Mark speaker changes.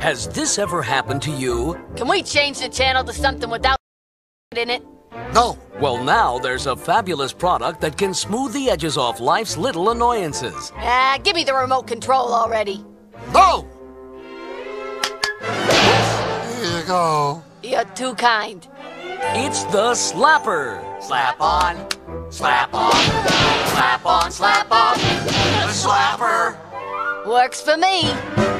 Speaker 1: Has this ever happened to you?
Speaker 2: Can we change the channel to something without in it?
Speaker 3: No.
Speaker 1: Well, now there's a fabulous product that can smooth the edges off life's little annoyances.
Speaker 2: Ah, give me the remote control already.
Speaker 3: No! Here you go.
Speaker 2: You're too kind.
Speaker 1: It's the Slapper.
Speaker 3: Slap on, slap on, slap on, slap on. The slapper.
Speaker 2: Works for me.